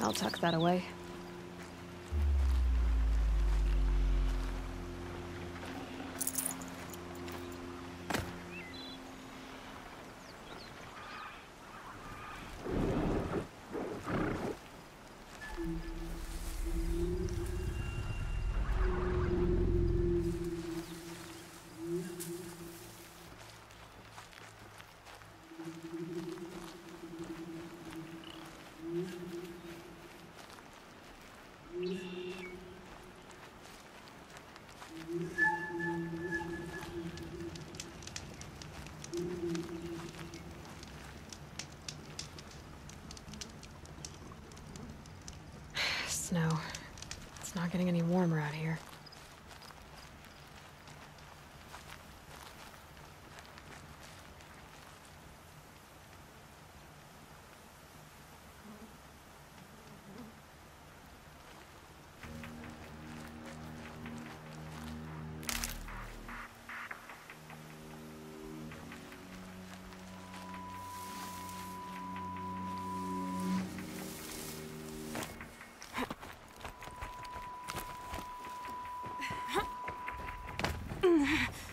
I'll tuck that away. Snow. It's not getting any warmer out here. えっ?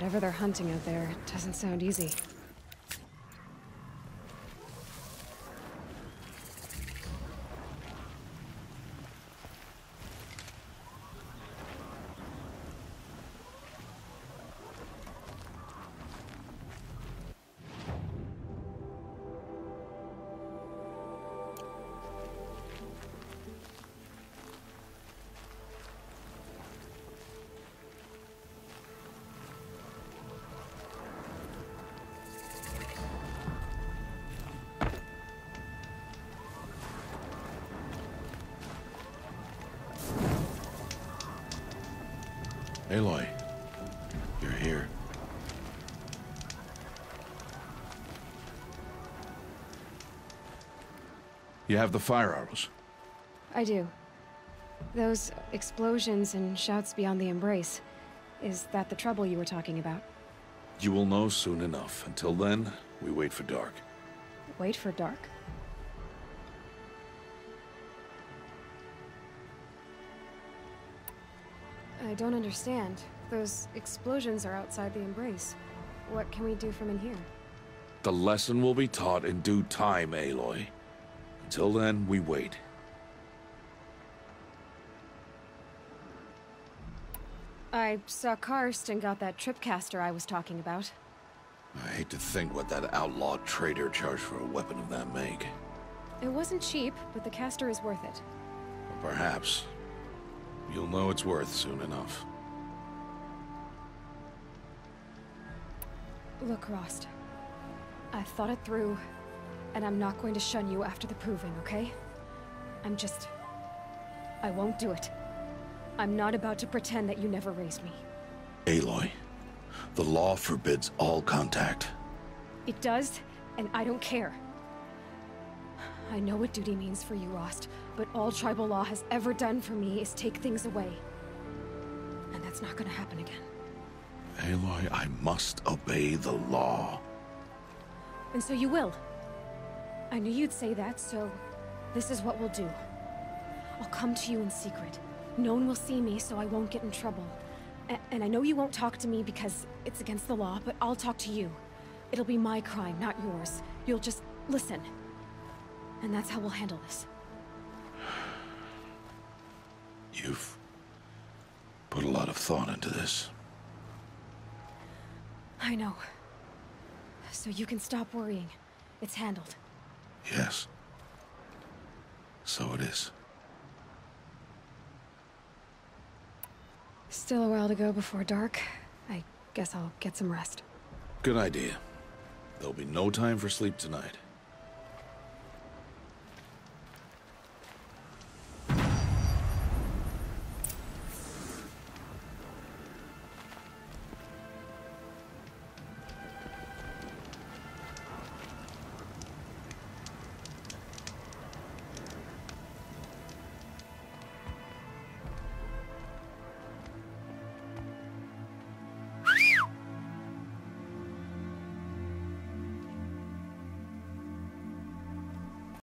Whatever they're hunting out there, it doesn't sound easy. Aloy, you're here. You have the fire arrows. I do. Those explosions and shouts beyond the embrace. Is that the trouble you were talking about? You will know soon enough. Until then, we wait for dark. Wait for dark? I don't understand. Those explosions are outside the embrace. What can we do from in here? The lesson will be taught in due time, Aloy. Until then, we wait. I saw Karst and got that tripcaster I was talking about. I hate to think what that outlaw trader charged for a weapon of that make. It wasn't cheap, but the caster is worth it. Perhaps. You'll know it's worth soon enough. Look, Rost. I've thought it through, and I'm not going to shun you after the proving, okay? I'm just... I won't do it. I'm not about to pretend that you never raised me. Aloy, the law forbids all contact. It does, and I don't care. I know what duty means for you, Rost, but all tribal law has ever done for me is take things away. And that's not gonna happen again. Aloy, I must obey the law. And so you will. I knew you'd say that, so this is what we'll do. I'll come to you in secret. No one will see me, so I won't get in trouble. A and I know you won't talk to me because it's against the law, but I'll talk to you. It'll be my crime, not yours. You'll just listen. And that's how we'll handle this. You've put a lot of thought into this. I know. So you can stop worrying. It's handled. Yes. So it is. Still a while to go before dark. I guess I'll get some rest. Good idea. There'll be no time for sleep tonight.